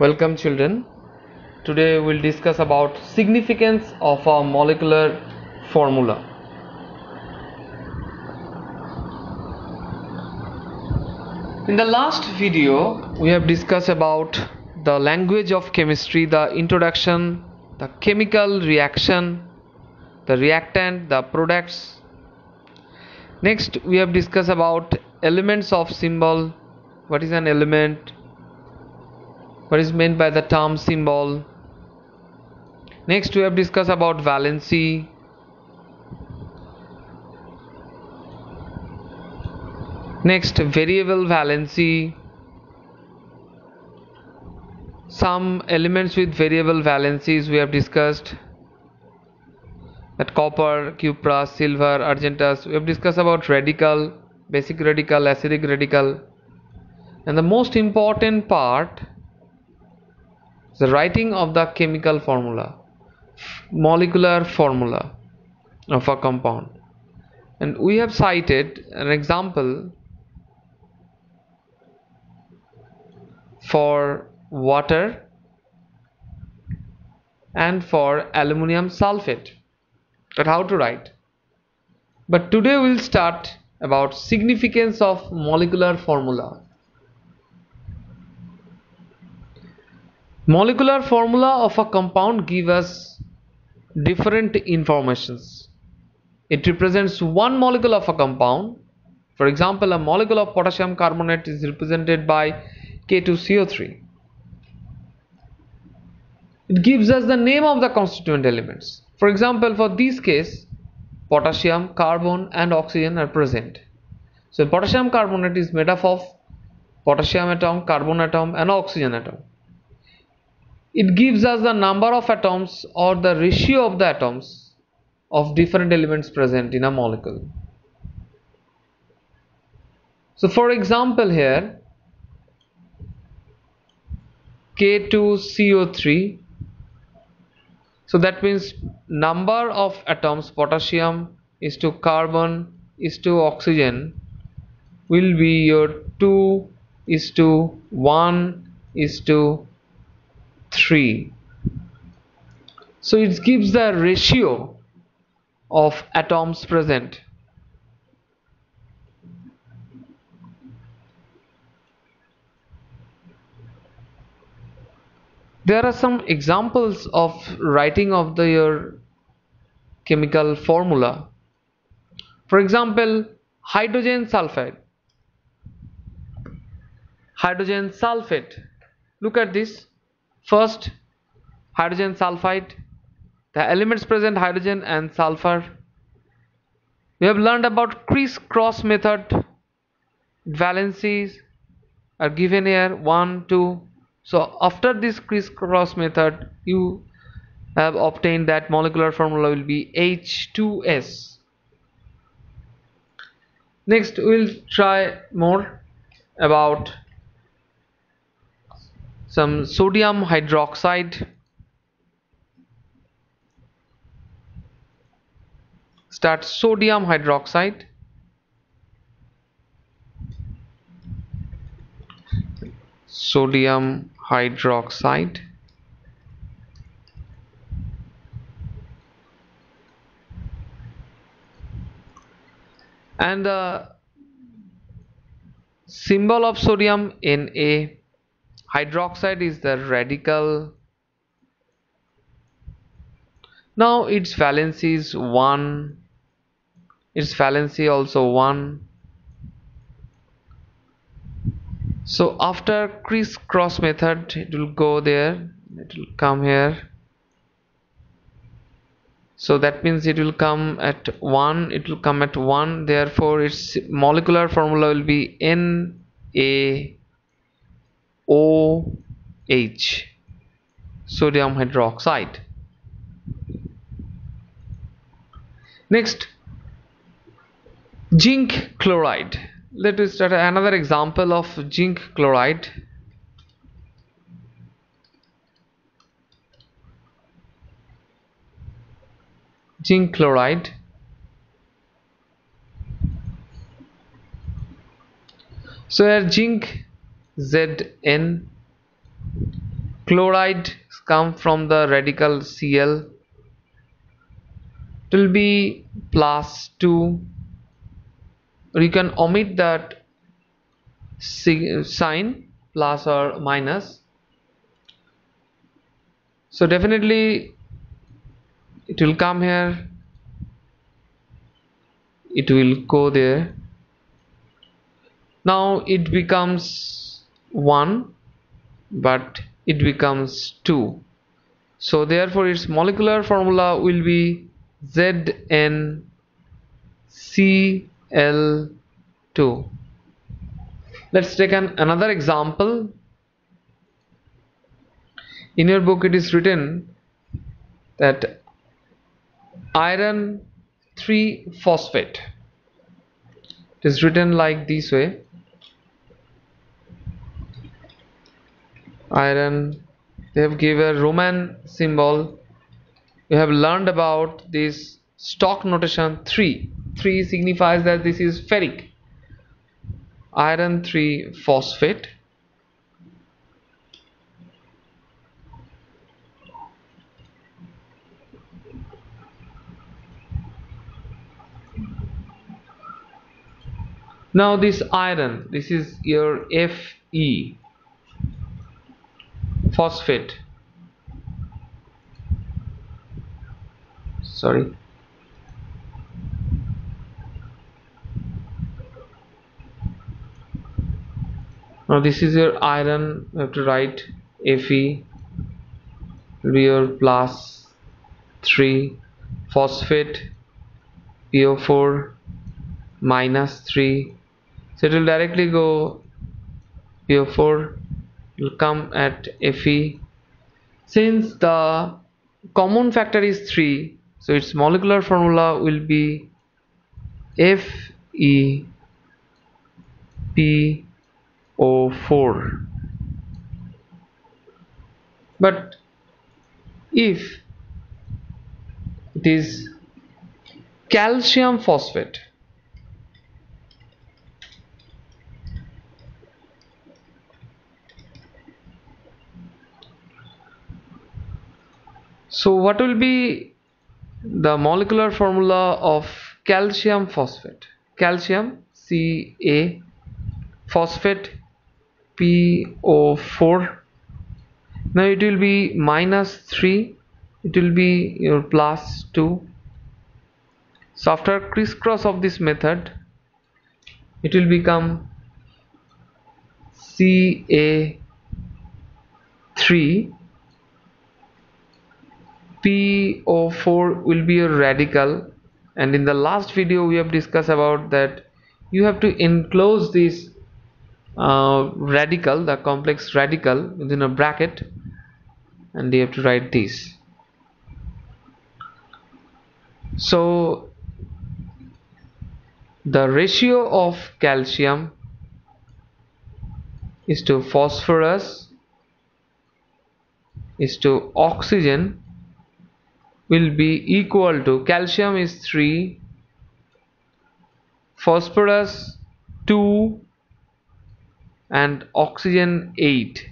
welcome children. Today we'll discuss about significance of a molecular formula. In the last video we have discussed about the language of chemistry the introduction the chemical reaction the reactant the products. Next we have discussed about elements of symbol. What is an element what is meant by the term symbol? Next we have discussed about valency. Next variable valency. Some elements with variable valencies we have discussed. That copper cuprous silver argentous. We have discussed about radical basic radical acidic radical. And the most important part the writing of the chemical formula. Molecular formula of a compound. And we have cited an example for water and for aluminum sulfate. But how to write. But today we'll start about significance of molecular formula molecular formula of a compound give us different informations. It represents one molecule of a compound. For example a molecule of potassium carbonate is represented by K2CO3 it gives us the name of the constituent elements. For example for this case potassium carbon and oxygen are present. So potassium carbonate is made up of potassium atom carbon atom and oxygen atom it gives us the number of atoms or the ratio of the atoms of different elements present in a molecule. So for example here K2CO3 so that means number of atoms potassium is to carbon is to oxygen will be your 2 is to 1 is to 3 so it gives the ratio of atoms present. There are some examples of writing of the your chemical formula. For example hydrogen sulfide. Hydrogen sulfate. Look at this first hydrogen sulfide. The elements present hydrogen and sulfur. We have learned about criss-cross method. Valencies are given here. 1 2 so after this criss-cross method you have obtained that molecular formula will be H2S next we'll try more about some sodium hydroxide. Start sodium hydroxide. Sodium hydroxide. And the symbol of sodium Na hydroxide is the radical. Now its valency is 1 its valency also 1 so after criss-cross method it will go there. It will come here. So that means it will come at 1 it will come at 1 therefore its molecular formula will be N A O H sodium hydroxide. Next zinc chloride. Let us start another example of zinc chloride. Zinc chloride. So here zinc Zn chloride come from the radical Cl. It will be plus 2 or you can omit that sign plus or minus. So definitely it will come here. It will go there. Now it becomes 1 but it becomes 2 so therefore its molecular formula will be ZnCl2 let's take an another example. In your book it is written that iron 3 phosphate. It is written like this way iron. They have given a roman symbol. You have learned about this stock notation 3 3 signifies that this is ferric. Iron 3 phosphate. Now this iron this is your Fe phosphate. Sorry. Now this is your iron. You have to write Fe your plus 3 phosphate PO4 minus 3 so it will directly go PO4 will come at Fe. Since the common factor is 3 so its molecular formula will be FePO4 but if it is calcium phosphate so what will be the molecular formula of calcium phosphate? Calcium Ca phosphate PO4 now it will be minus 3 it will be your plus 2 so after crisscross of this method it will become Ca3 PO4 will be a radical. And in the last video we have discussed about that you have to enclose this uh, radical the complex radical within a bracket. And you have to write this. So the ratio of calcium is to phosphorus is to oxygen will be equal to calcium is 3 phosphorus 2 and oxygen 8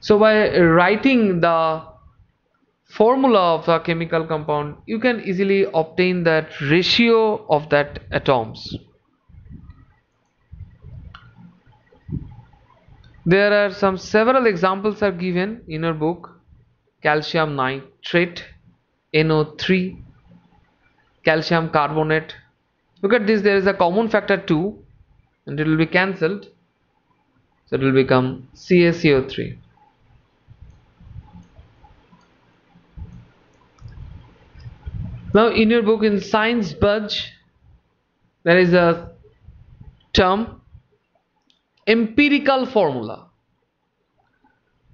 so by writing the formula of the chemical compound you can easily obtain that ratio of that atoms. There are some several examples are given in our book calcium nitrate NO3 calcium carbonate. Look at this there is a common factor 2 and it will be cancelled. So it will become CaCO3 now in your book in science budge there is a term empirical formula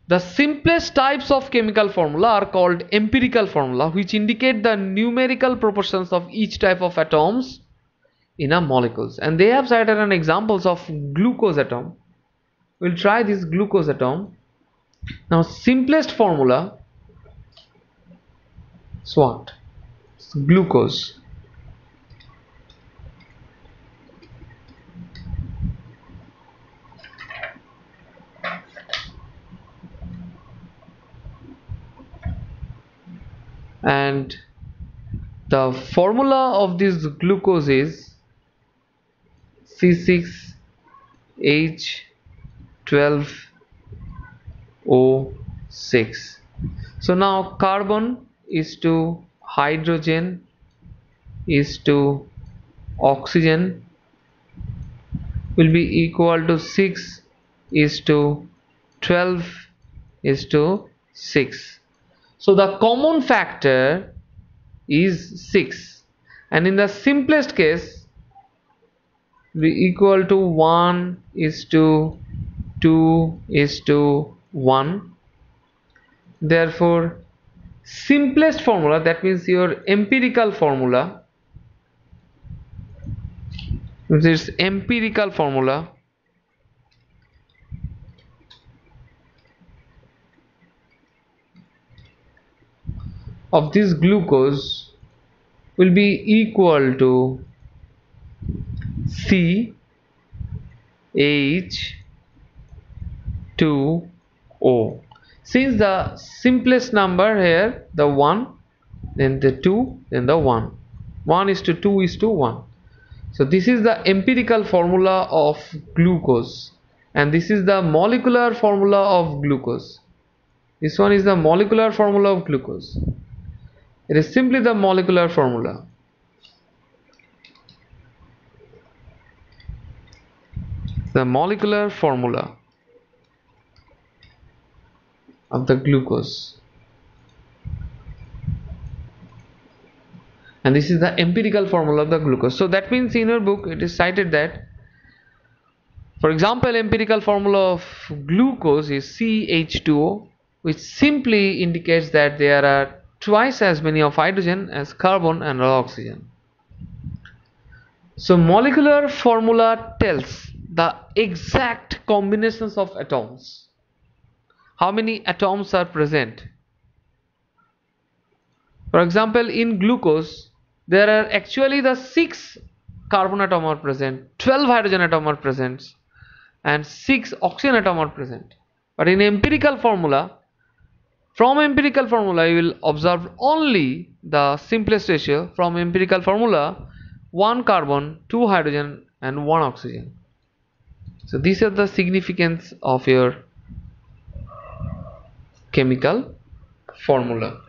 the simplest types of chemical formula are called empirical formula which indicate the numerical proportions of each type of atoms in a molecules and they have cited an examples of glucose atom. We'll try this glucose atom. Now simplest formula it's glucose and the formula of this glucose is C6H12O6 so now carbon is to hydrogen is to oxygen will be equal to 6 is to 12 is to 6 so the common factor is 6 and in the simplest case be equal to 1 is to 2 is to 1 therefore simplest formula that means your empirical formula this empirical formula of this glucose will be equal to C H 2 O. Since the simplest number here the 1 then the 2 then the 1 1 is to 2 is to 1 so this is the empirical formula of glucose. And this is the molecular formula of glucose. This one is the molecular formula of glucose it is simply the molecular formula. The molecular formula of the glucose. And this is the empirical formula of the glucose. So that means in your book it is cited that for example empirical formula of glucose is CH2O which simply indicates that there are twice as many of hydrogen as carbon and oxygen. So molecular formula tells the exact combinations of atoms. How many atoms are present? For example in glucose there are actually the 6 carbon atom are present 12 hydrogen atom are present and 6 oxygen atom are present. But in empirical formula from empirical formula you will observe only the simplest ratio. From empirical formula 1 carbon 2 hydrogen and 1 oxygen. So these are the significance of your chemical formula